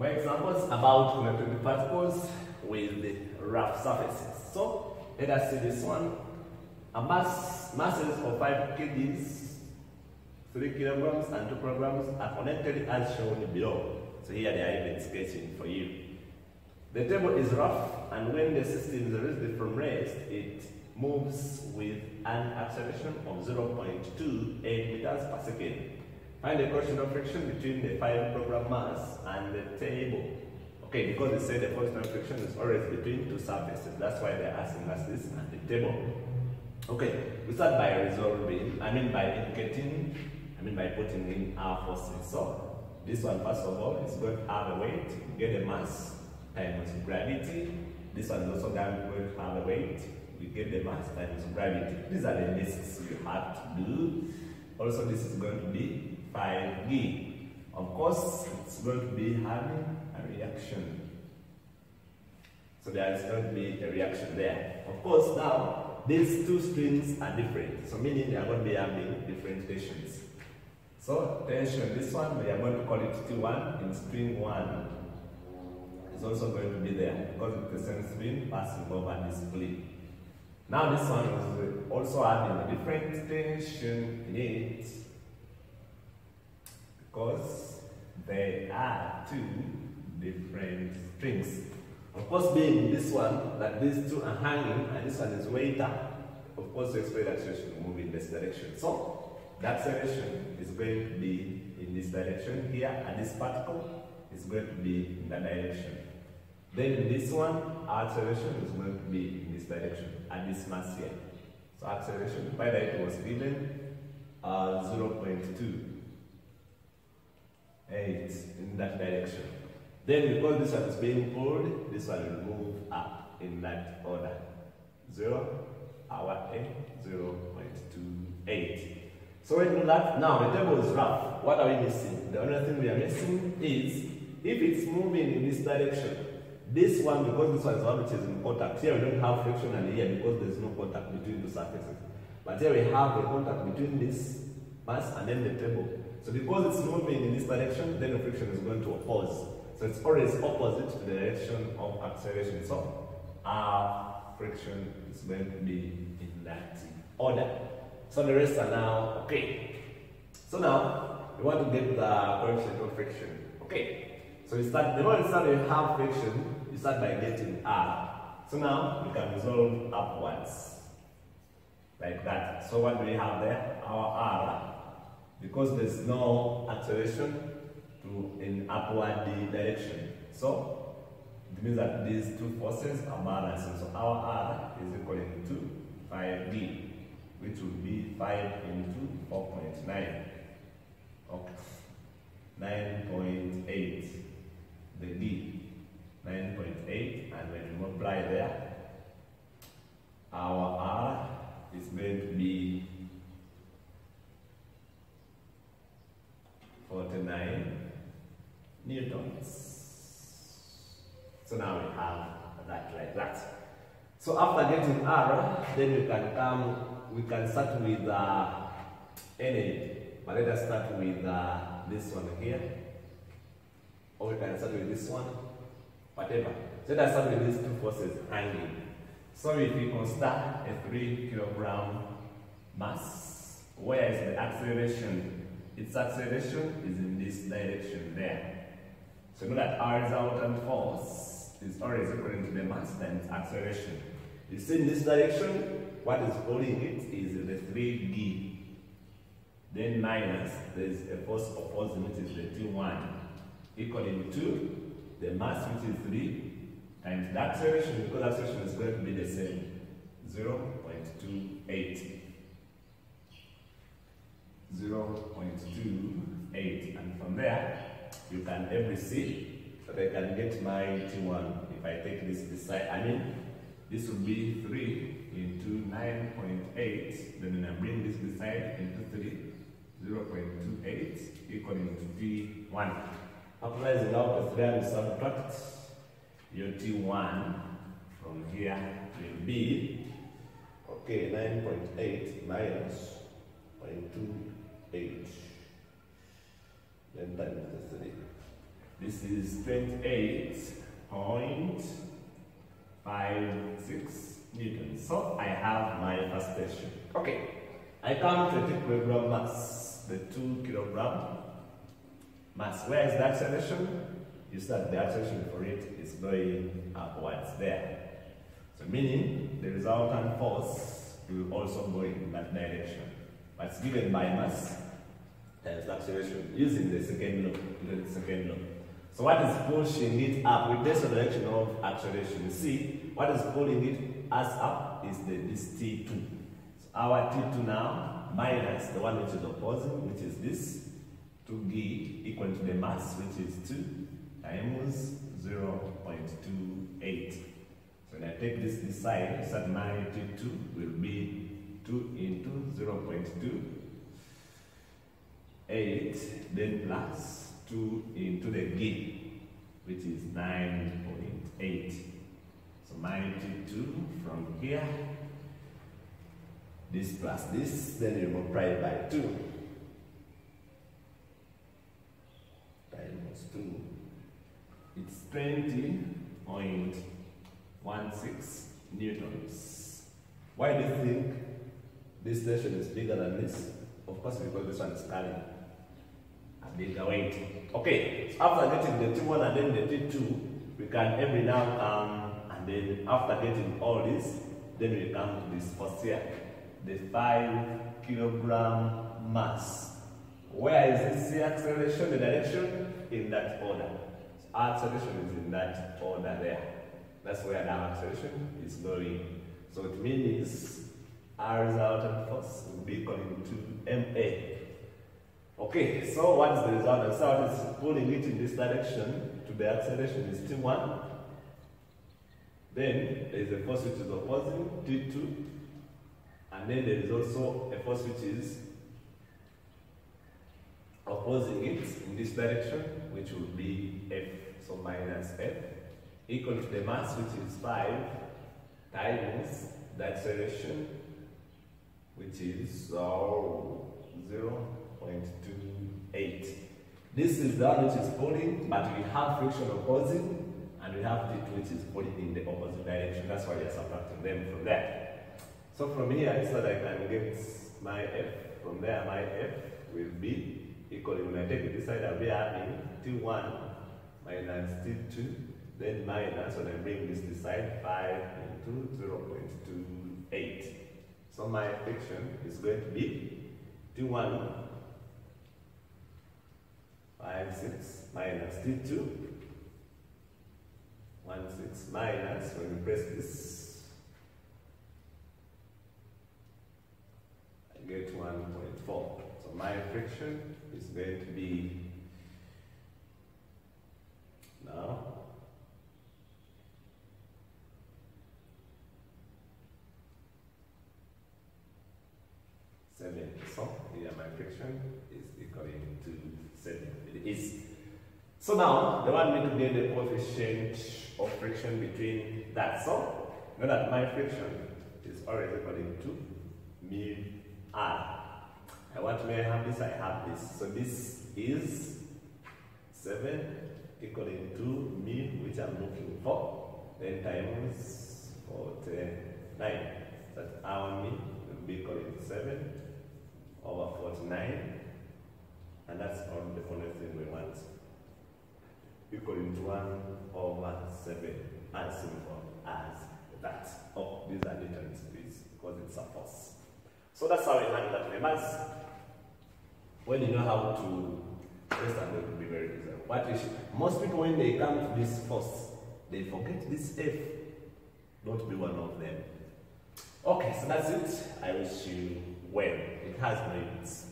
My examples about connecting the particles with rough surfaces. So let us see this one. A mass masses of 5 kgs, 3 kilograms and 2 kilograms are connected as shown below. So here they are even sketching for you. The table is rough and when the system is released from rest, it moves with an acceleration of 0.28 meters per second. Find the coefficient of friction between the 5 kilogram mass and the table. Okay, because they say the coefficient of friction is always between two surfaces. That's why they're asking us this at the table. Okay, we start by resolving, I mean by indicating, I mean by putting in our forces. So, this one first of all is going to have a weight, get a mass times gravity. This one is also going to have a weight, we get the mass times gravity. These are the lists you have to do. Also, this is going to be 5G. Of course, it's going to be having a reaction. So there is going to be a reaction there. Of course, now, these two strings are different. So meaning they are going to be having different tensions. So tension, this one, we are going to call it T1 in string 1 is also going to be there because it's the same string passing over this plane. Now this one is also having a different tension in it because there are two different strings. Of course, being this one, that these two are hanging, and this one is weighted, of course, you expect the acceleration to move in this direction. So, the acceleration is going to be in this direction here, and this particle is going to be in that direction. Then this one, our acceleration is going to be in this direction, and this mass here. So acceleration, by that it was given uh, 0.2 8 in that direction. Then because this one is being pulled, this one will move up in that order. 0, our A, 0.28. So we do that, now the table is rough. What are we missing? The only thing we are missing is if it's moving in this direction, this one, because this one is one which is in contact, here we don't have friction and here because there's no contact between the surfaces. But here we have a contact between this mass and then the table. So because it's moving in this direction, then the friction is going to oppose. So it's always opposite to the direction of acceleration. So our friction is going to be in that order. So the rest are now okay. So now we want to get the coefficient of friction. Okay. So we start the moment we start we have friction, you start by getting R. So now we can resolve upwards. Like that. So what do we have there? Our R because there's no acceleration to in upward direction. So it means that these two forces are balancing. So our R is equal to 5D, which would be 5 into 4.9. Okay. 9.8. The D. 9.8. And when you multiply there, our R is going to be 49 newtons. So now we have that like that. So after getting R, then we can come, we can start with uh, energy. But let us start with uh, this one here. Or we can start with this one, whatever. So let us start with these two forces hanging. So if we consider a 3 kilogram mass, where is the acceleration its acceleration is in this direction there. So know that R resultant force is always equal to the mass times acceleration. You see in this direction, what is holding it is the 3D. Then minus, there is a force opposing which is the T1 equaling to the mass which is 3 times the acceleration because acceleration is going to be the same 0.28. 0.28 and from there you can every see that I can get my T1 if I take this this side I mean this would be 3 into 9.8 then I bring this this side into 3 0.28 equaling to T1 Applying out the 3 and subtract your T1 from here will be okay 9.8 minus 0.2 8 then times the 3 This is 28.56 newtons. So I have my first tension. Okay, I come to 20 kilogram mass, the 2 kilogram mass. Where is the acceleration? You start the acceleration for it is going upwards there. So meaning the resultant force will also go in that direction. But it's given by mass times the acceleration using the second law, the second law. So what is pushing it up? With this direction of acceleration. You see, what is pulling it us up is the this T2. So our T2 now minus the one which is opposing, which is this 2g equal to the mass, which is 2 times 0.28. So when I take this, this side, so my T2 will be 2 into 0.2, 8, then plus 2 into the g, which is 9.8. So 92 from here, this plus this, then you multiply by 2. Times 2. It's 20.16 newtons. Why do you think this tension is bigger than this? Of course, because this one is carrying a bigger weight. Okay, after getting the T1 and then the T2, we can every now come and then after getting all this, then we come to this first here, the 5 kilogram mass. Where is this the acceleration, the direction? In that order. So acceleration is in that order there. That's where the acceleration is going. So it means our resultant force will be equal to MA. Okay, so what is the result? So is pulling it in this direction to the acceleration is T1. Then there is a force which is opposing, T2. And then there is also a force which is opposing it in this direction, which will be F, so minus F, equal to the mass, which is 5, times the acceleration, which is uh, 0.28. This is the one which is pulling, but we have friction opposing, and we have T2 which is pulling in the opposite direction. That's why are subtracting them from there. So from here, it's so that I can get my F. From there, my F will be equal. When I take this side, I'll be adding T1 minus T2, then minus, when I bring this this side, 5 into 0.28. So my friction is going to be T1 5, 6 minus T2 1, 6 minus, when you press this, I get 1.4. So my friction is going to be now seven. So here my friction is equaling to seven. It is. So now the one need to get the coefficient of friction between that. So know that my friction is always equaling to mu r. I want me to have this, I have this. So this is 7 equaling to mu, which I'm looking for. Then times 49. That our mu will be equaling to 7 over 49. And that's all the only thing we want. Equaling to 1 over 7. As simple as that. Oh, these are newtons, please, because it's a force. So that's how we handle that numbers. When you know how to rest and it will be very easy. What is most people when they come to this force, they forget this F. Don't be one of them. Okay, so that's it. I wish you well. It has no limits.